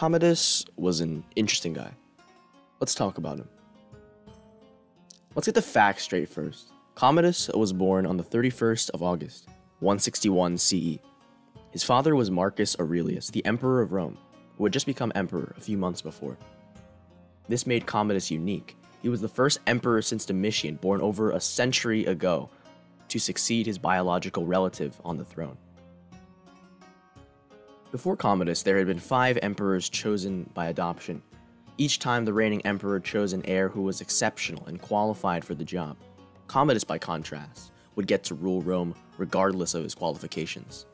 Commodus was an interesting guy. Let's talk about him. Let's get the facts straight first. Commodus was born on the 31st of August, 161 CE. His father was Marcus Aurelius, the Emperor of Rome, who had just become emperor a few months before. This made Commodus unique. He was the first emperor since Domitian, born over a century ago, to succeed his biological relative on the throne. Before Commodus, there had been five emperors chosen by adoption. Each time, the reigning emperor chose an heir who was exceptional and qualified for the job. Commodus, by contrast, would get to rule Rome regardless of his qualifications.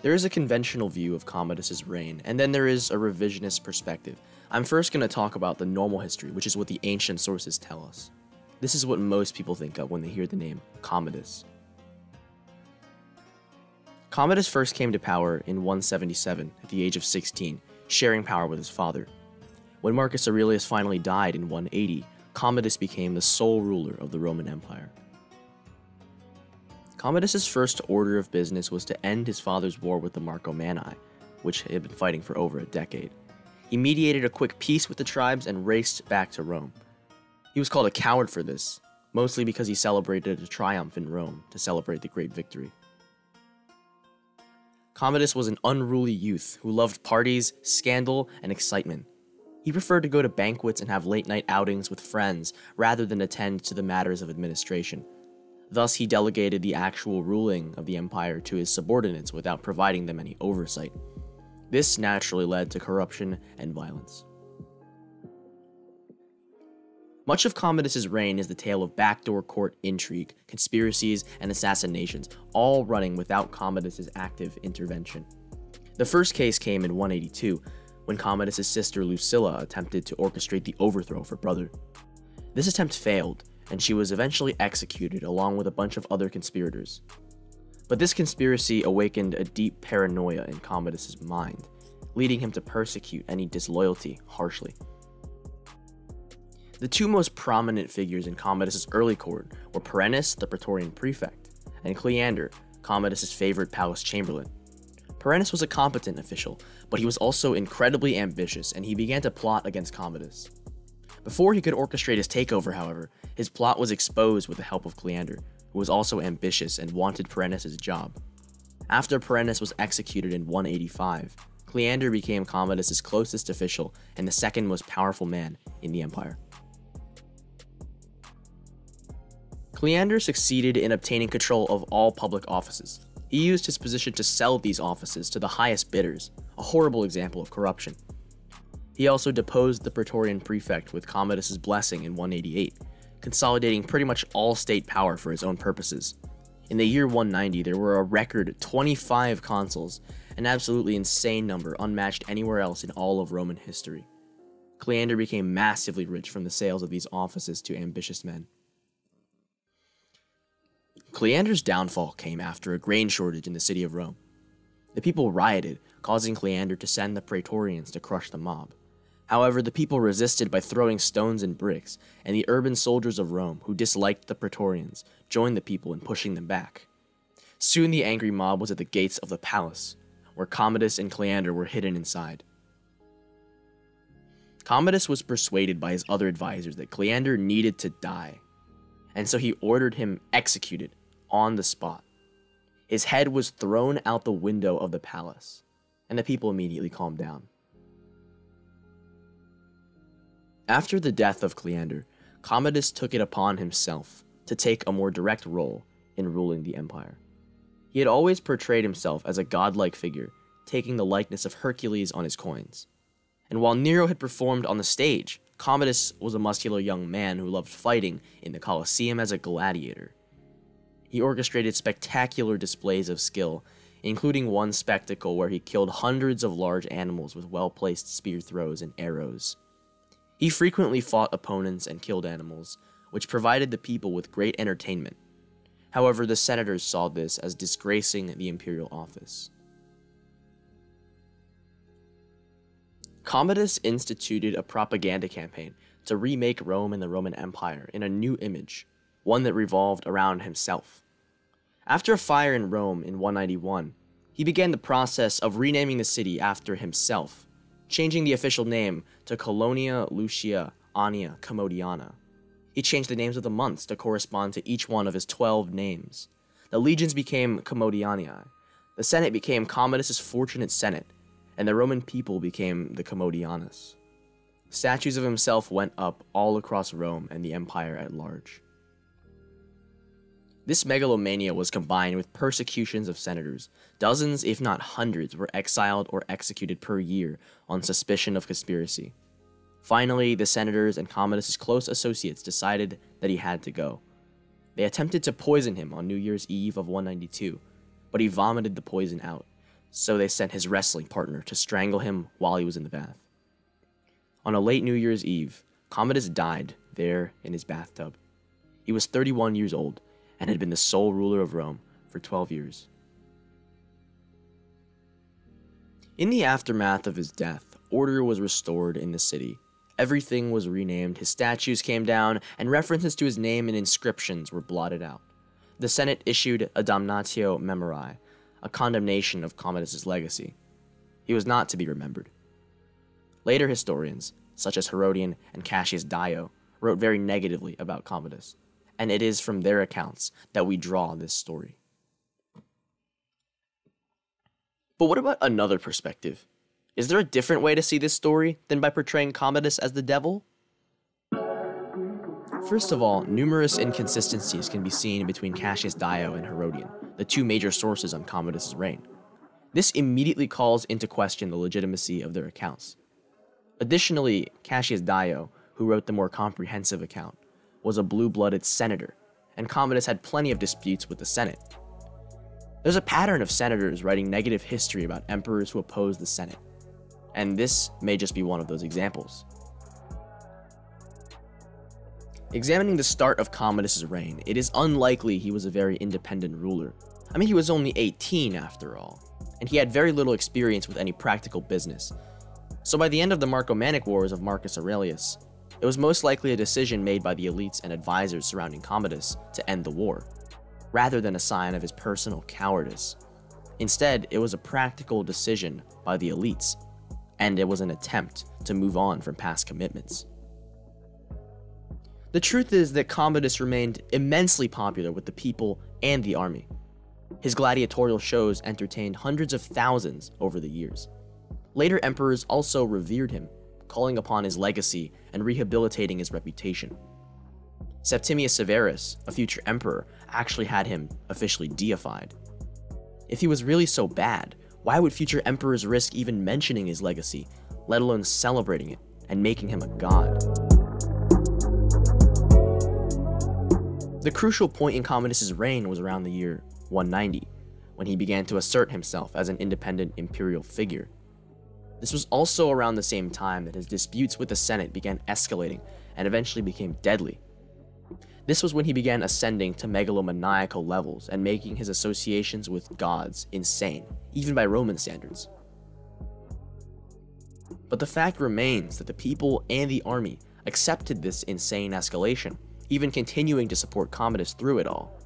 There is a conventional view of Commodus's reign, and then there is a revisionist perspective. I'm first going to talk about the normal history, which is what the ancient sources tell us. This is what most people think of when they hear the name Commodus. Commodus first came to power in 177 at the age of 16, sharing power with his father. When Marcus Aurelius finally died in 180, Commodus became the sole ruler of the Roman Empire. Commodus's first order of business was to end his father's war with the Marcomanni, which had been fighting for over a decade. He mediated a quick peace with the tribes and raced back to Rome. He was called a coward for this, mostly because he celebrated a triumph in Rome to celebrate the great victory. Commodus was an unruly youth who loved parties, scandal, and excitement. He preferred to go to banquets and have late night outings with friends rather than attend to the matters of administration. Thus, he delegated the actual ruling of the empire to his subordinates without providing them any oversight. This naturally led to corruption and violence. Much of Commodus's reign is the tale of backdoor court intrigue, conspiracies, and assassinations, all running without Commodus's active intervention. The first case came in 182, when Commodus's sister Lucilla attempted to orchestrate the overthrow of her brother. This attempt failed, and she was eventually executed along with a bunch of other conspirators. But this conspiracy awakened a deep paranoia in Commodus's mind, leading him to persecute any disloyalty harshly. The two most prominent figures in Commodus's early court were Perennis, the Praetorian prefect, and Cleander, Commodus's favorite palace chamberlain. Perennis was a competent official, but he was also incredibly ambitious, and he began to plot against Commodus. Before he could orchestrate his takeover, however, his plot was exposed with the help of Cleander, who was also ambitious and wanted Perennis' job. After Perennis was executed in 185, Cleander became Commodus' closest official and the second most powerful man in the empire. Cleander succeeded in obtaining control of all public offices. He used his position to sell these offices to the highest bidders, a horrible example of corruption. He also deposed the Praetorian prefect with Commodus's blessing in 188, consolidating pretty much all state power for his own purposes. In the year 190, there were a record 25 consuls, an absolutely insane number unmatched anywhere else in all of Roman history. Cleander became massively rich from the sales of these offices to ambitious men. Cleander's downfall came after a grain shortage in the city of Rome. The people rioted, causing Cleander to send the Praetorians to crush the mob. However, the people resisted by throwing stones and bricks, and the urban soldiers of Rome, who disliked the Praetorians, joined the people in pushing them back. Soon the angry mob was at the gates of the palace, where Commodus and Cleander were hidden inside. Commodus was persuaded by his other advisors that Cleander needed to die, and so he ordered him executed on the spot. His head was thrown out the window of the palace, and the people immediately calmed down. After the death of Cleander, Commodus took it upon himself to take a more direct role in ruling the empire. He had always portrayed himself as a godlike figure, taking the likeness of Hercules on his coins. And while Nero had performed on the stage, Commodus was a muscular young man who loved fighting in the Colosseum as a gladiator. He orchestrated spectacular displays of skill, including one spectacle where he killed hundreds of large animals with well placed spear throws and arrows. He frequently fought opponents and killed animals, which provided the people with great entertainment. However, the senators saw this as disgracing the imperial office. Commodus instituted a propaganda campaign to remake Rome and the Roman Empire in a new image, one that revolved around himself. After a fire in Rome in 191, He began the process of renaming the city after himself, changing the official name to Colonia Lucia Annia Commodiana. He changed the names of the months to correspond to each one of his 12 names. The legions became Commodianii, the Senate became Commodus's Fortunate Senate, and the Roman people became the Commodianus. Statues of himself went up all across Rome and the empire at large. This megalomania was combined with persecutions of senators. Dozens, if not hundreds, were exiled or executed per year on suspicion of conspiracy. Finally, the senators and Commodus's close associates decided that he had to go. They attempted to poison him on New Year's Eve of 192, but he vomited the poison out, so they sent his wrestling partner to strangle him while he was in the bath. On a late New Year's Eve, Commodus died there in his bathtub. He was 31 years old and had been the sole ruler of Rome for 12 years. In the aftermath of his death, order was restored in the city. Everything was renamed, his statues came down, and references to his name and inscriptions were blotted out. The Senate issued a damnatio memoriae, a condemnation of Commodus's legacy. He was not to be remembered. Later historians, such as Herodian and Cassius Dio, wrote very negatively about Commodus and it is from their accounts that we draw this story. But what about another perspective? Is there a different way to see this story than by portraying Commodus as the devil? First of all, numerous inconsistencies can be seen between Cassius Dio and Herodian, the two major sources on Commodus' reign. This immediately calls into question the legitimacy of their accounts. Additionally, Cassius Dio, who wrote the more comprehensive account, was a blue blooded senator, and Commodus had plenty of disputes with the Senate. There's a pattern of senators writing negative history about emperors who oppose the Senate, and this may just be one of those examples. Examining the start of Commodus' reign, it is unlikely he was a very independent ruler. I mean, he was only 18 after all, and he had very little experience with any practical business. So by the end of the Marcomannic Wars of Marcus Aurelius, it was most likely a decision made by the elites and advisors surrounding Commodus to end the war, rather than a sign of his personal cowardice. Instead, it was a practical decision by the elites, and it was an attempt to move on from past commitments. The truth is that Commodus remained immensely popular with the people and the army. His gladiatorial shows entertained hundreds of thousands over the years. Later emperors also revered him calling upon his legacy and rehabilitating his reputation. Septimius Severus, a future emperor, actually had him officially deified. If he was really so bad, why would future emperors risk even mentioning his legacy, let alone celebrating it and making him a god? The crucial point in Commodus' reign was around the year 190, when he began to assert himself as an independent imperial figure. This was also around the same time that his disputes with the Senate began escalating and eventually became deadly. This was when he began ascending to megalomaniacal levels and making his associations with gods insane, even by Roman standards. But the fact remains that the people and the army accepted this insane escalation, even continuing to support Commodus through it all.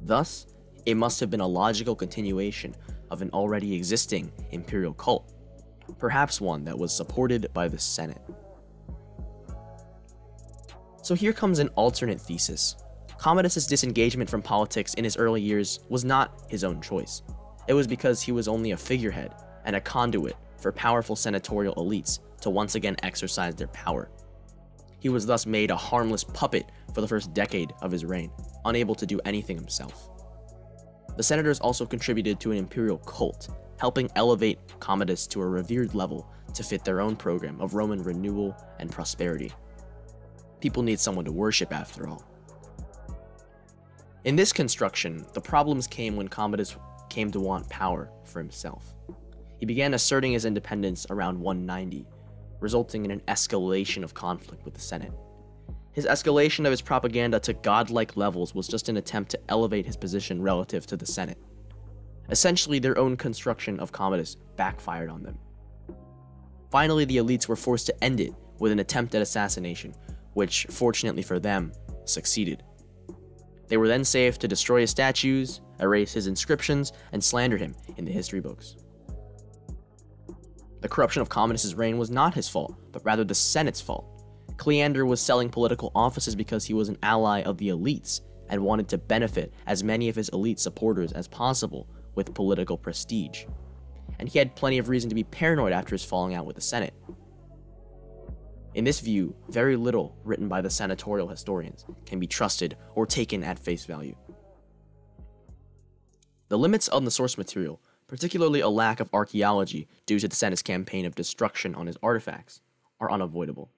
Thus, it must have been a logical continuation of an already existing imperial cult perhaps one that was supported by the Senate. So here comes an alternate thesis. Commodus' disengagement from politics in his early years was not his own choice. It was because he was only a figurehead and a conduit for powerful senatorial elites to once again exercise their power. He was thus made a harmless puppet for the first decade of his reign, unable to do anything himself. The senators also contributed to an imperial cult helping elevate Commodus to a revered level to fit their own program of Roman renewal and prosperity. People need someone to worship after all. In this construction, the problems came when Commodus came to want power for himself. He began asserting his independence around 190, resulting in an escalation of conflict with the Senate. His escalation of his propaganda to godlike levels was just an attempt to elevate his position relative to the Senate. Essentially, their own construction of Commodus backfired on them. Finally, the elites were forced to end it with an attempt at assassination, which, fortunately for them, succeeded. They were then safe to destroy his statues erase his inscriptions, and slander him in the history books. The corruption of Commodus' reign was not his fault, but rather the Senate's fault. Cleander was selling political offices because he was an ally of the elites and wanted to benefit as many of his elite supporters as possible with political prestige. And he had plenty of reason to be paranoid after his falling out with the Senate. In this view, very little written by the senatorial historians can be trusted or taken at face value. The limits on the source material, particularly a lack of archaeology due to the Senate's campaign of destruction on his artifacts, are unavoidable.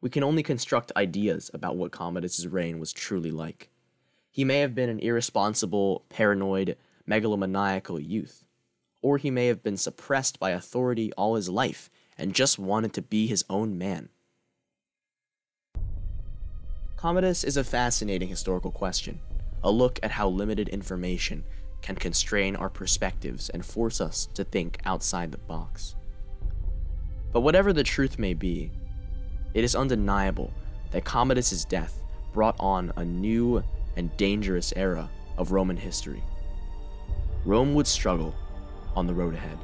We can only construct ideas about what Commodus's reign was truly like. He may have been an irresponsible, paranoid, megalomaniacal youth, or he may have been suppressed by authority all his life and just wanted to be his own man. Commodus is a fascinating historical question, a look at how limited information can constrain our perspectives and force us to think outside the box. But whatever the truth may be, it is undeniable that Commodus' death brought on a new and dangerous era of Roman history. Rome would struggle on the road ahead.